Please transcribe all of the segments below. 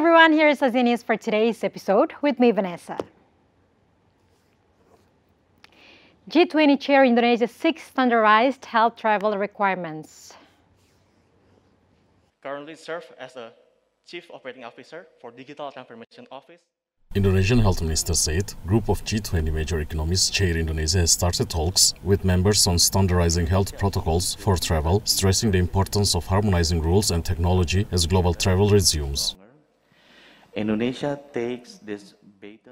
everyone, here is Asia News for today's episode with me, Vanessa. G20 chair Indonesia seeks standardized health travel requirements. Currently serve as a Chief Operating Officer for Digital Transformation Office. Indonesian Health Minister said group of G20 major economies chair Indonesia has started talks with members on standardizing health protocols for travel, stressing the importance of harmonizing rules and technology as global travel resumes. Indonesia takes this.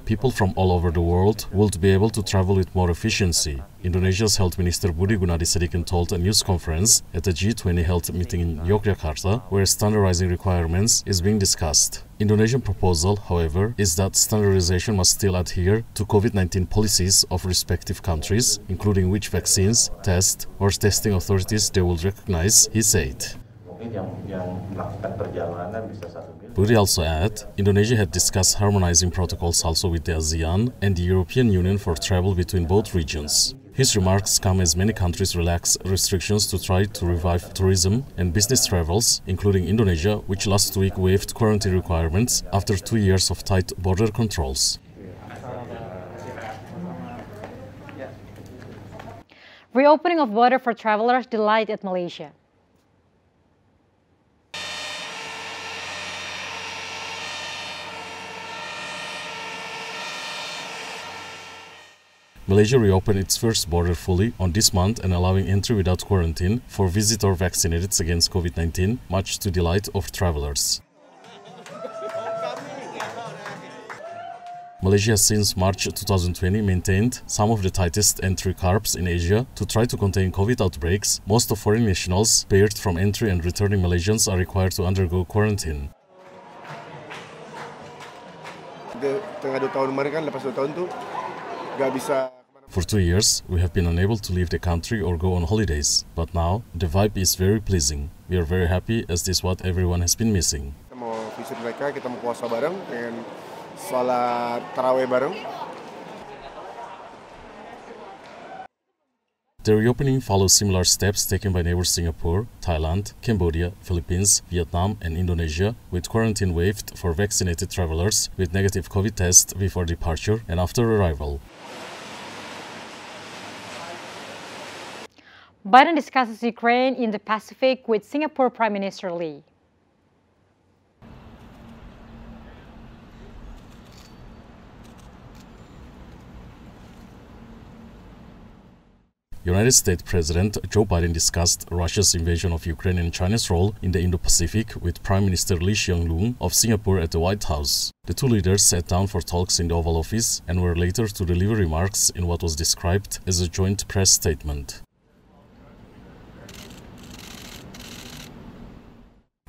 People from all over the world will be able to travel with more efficiency. Indonesia's Health Minister Budi Gunadi Sadikin told a news conference at the G20 health meeting in Yogyakarta, where standardizing requirements is being discussed. Indonesian proposal, however, is that standardization must still adhere to COVID-19 policies of respective countries, including which vaccines, test, or testing authorities they will recognize, he said. Mungkin yang yang melakukan perjalanan bisa satu mil. Budi also added, Indonesia had discussed harmonizing protocols also with the ASEAN and the European Union for travel between both regions. His remarks come as many countries relax restrictions to try to revive tourism and business travels, including Indonesia, which last week waived quarantine requirements after two years of tight border controls. Reopening of border for travelers delight at Malaysia. Malaysia reopened its first border fully on this month and allowing entry without quarantine for visitor vaccinated against COVID-19, much to the delight of travelers. Malaysia since March 2020 maintained some of the tightest entry curbs in Asia to try to contain COVID outbreaks. Most of foreign nationals barred from entry and returning Malaysians are required to undergo quarantine. Dia tengah dua tahun kemarin kan lepas dua tahun tu nggak bisa For two years, we have been unable to leave the country or go on holidays, but now the vibe is very pleasing. We are very happy as this is what everyone has been missing. kita mau visit mereka kita mau puasa bareng pengen sholat taraweh bareng The reopening follows similar steps taken by neighbors Singapore, Thailand, Cambodia, Philippines, Vietnam, and Indonesia, with quarantine waived for vaccinated travelers with negative COVID test before departure and after arrival. Biden discusses Ukraine in the Pacific with Singapore Prime Minister Lee. United States President Joe Biden discussed Russia's invasion of Ukraine and China's role in the Indo-Pacific with Prime Minister Lee Hsien-loong of Singapore at the White House. The two leaders sat down for talks in the Oval Office and were later to deliver remarks in what was described as a joint press statement.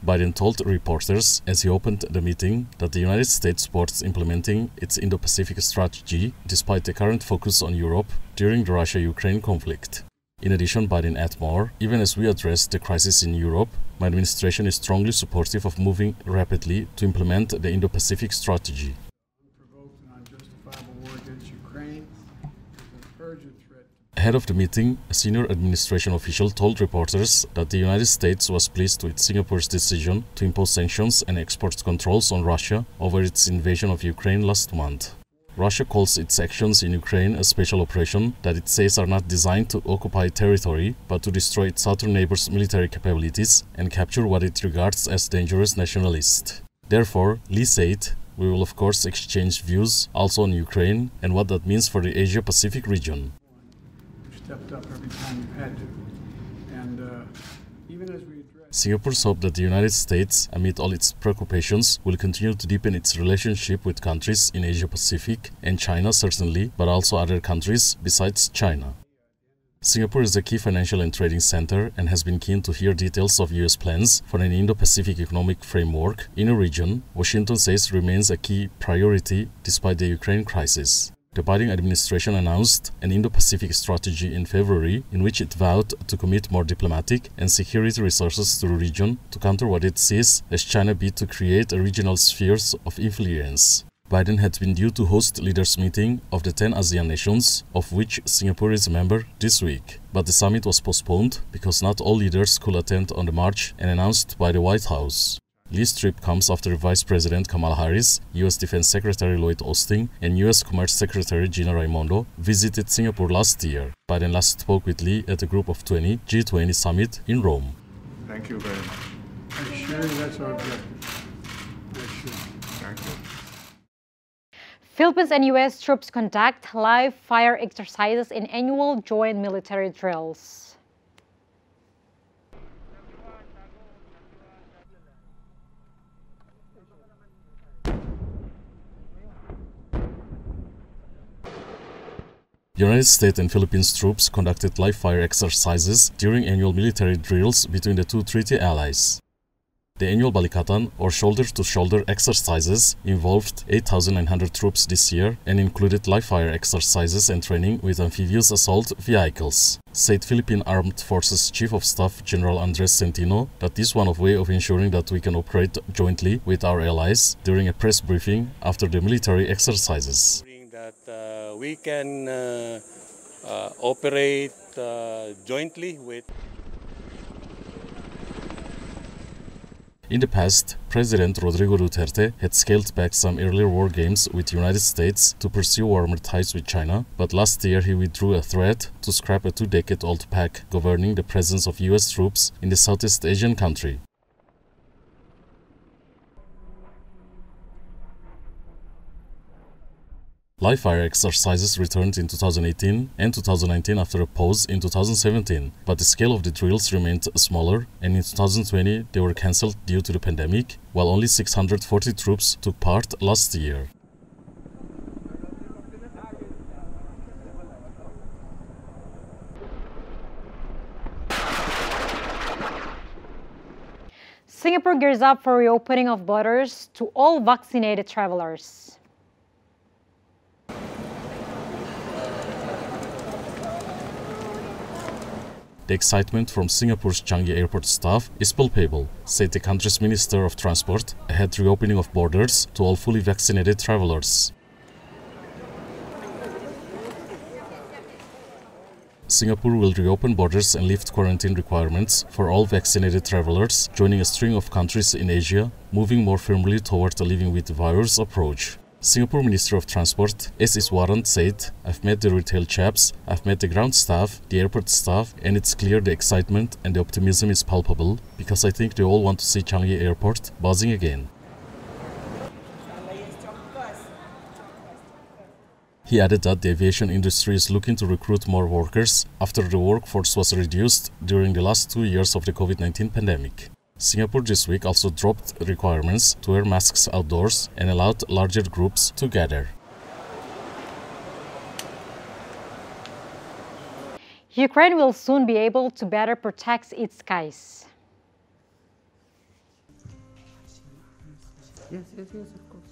Biden told reporters as he opened the meeting that the United States supports implementing its Indo Pacific strategy despite the current focus on Europe during the Russia Ukraine conflict. In addition, Biden added more even as we address the crisis in Europe, my administration is strongly supportive of moving rapidly to implement the Indo Pacific strategy. unprovoked and unjustifiable war against Ukraine is an urgent threat to Ahead of the meeting, a senior administration official told reporters that the United States was pleased with Singapore's decision to impose sanctions and export controls on Russia over its invasion of Ukraine last month. Russia calls its actions in Ukraine a special operation that it says are not designed to occupy territory but to destroy its southern neighbor's military capabilities and capture what it regards as dangerous nationalists. Therefore, Lee said, we will of course exchange views also on Ukraine and what that means for the Asia Pacific region. Stepped up every time we've had to. And uh, even as we address Singapore's hope that the United States, amid all its preoccupations, will continue to deepen its relationship with countries in Asia Pacific and China certainly, but also other countries besides China. Singapore is a key financial and trading center and has been keen to hear details of US plans for an Indo-Pacific economic framework in a region Washington says remains a key priority despite the Ukraine crisis. The Biden administration announced an Indo-Pacific strategy in February in which it vowed to commit more diplomatic and security resources to the region to counter what it sees as China bid to create a regional spheres of influence. Biden had been due to host leaders meeting of the 10 ASEAN nations, of which Singapore is a member, this week. But the summit was postponed because not all leaders could attend on the march and announced by the White House. Lee's trip comes after Vice President Kamala Harris, U.S. Defense Secretary Lloyd Austin, and U.S. Commerce Secretary Gina Raimondo visited Singapore last year. Biden last spoke with Lee at the Group of 20 G20 summit in Rome. Thank you very much. I assure you that's our objective. I assure you. Thank you. Philippines and U.S. troops conduct live fire exercises in annual joint military drills. United States and Philippines troops conducted live fire exercises during annual military drills between the two treaty allies. The annual Balikatan or shoulder-to-shoulder exercises involved 8,900 troops this year and included live fire exercises and training with amphibious assault vehicles. Said Philippine Armed Forces Chief of Staff General Andres Centino that this one of way of ensuring that we can operate jointly with our allies during a press briefing after the military exercises. that uh, we can uh, uh, operate uh, jointly with In the past, President Rodrigo Duterte had scaled back some earlier war games with the United States to pursue warmer ties with China, but last year he withdrew a threat to scrap a two-decade-old pact governing the presence of US troops in the Southeast Asian country. Live fire exercises returned in 2018 and 2019 after a pause in 2017, but the scale of the drills remained smaller, and in 2020 they were cancelled due to the pandemic, while only 640 troops took part last year. Singapore gears up for reopening of borders to all vaccinated travelers. The excitement from Singapore's Changi airport staff is palpable, said the country's Minister of Transport ahead reopening of borders to all fully vaccinated travelers. Singapore will reopen borders and lift quarantine requirements for all vaccinated travelers, joining a string of countries in Asia, moving more firmly toward the living with the virus approach. Singapore Minister of Transport S. Iswaran said, I've met the retail chaps, I've met the ground staff, the airport staff, and it's clear the excitement and the optimism is palpable because I think they all want to see Changi Airport buzzing again. He added that the aviation industry is looking to recruit more workers after the workforce was reduced during the last two years of the COVID 19 pandemic. Singapore this week also dropped requirements to wear masks outdoors and allowed larger groups to gather. Ukraine will soon be able to better protect its skies. Yes, yes, yes, of course.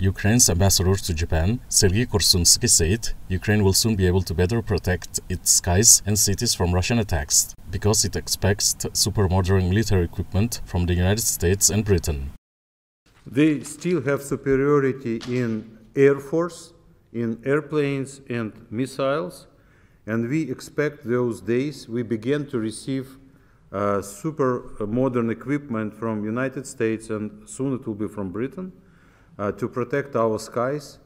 Ukraine's ambassador to Japan, Sergei Korsunsky, said Ukraine will soon be able to better protect its skies and cities from Russian attacks because it expects supermodern military equipment from the United States and Britain. They still have superiority in air force, in airplanes and missiles, and we expect those days we begin to receive uh, super modern equipment from United States and soon it will be from Britain uh, to protect our skies,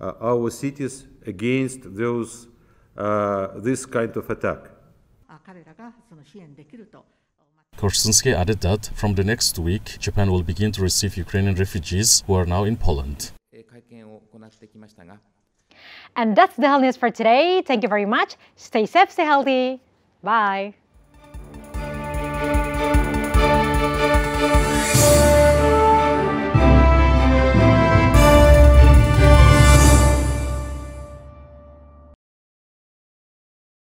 uh, our cities against those, uh, this kind of attack. Korsunsky added that from the next week, Japan will begin to receive Ukrainian refugees who are now in Poland. And that's the health news for today. Thank you very much. Stay safe, stay healthy. Bye.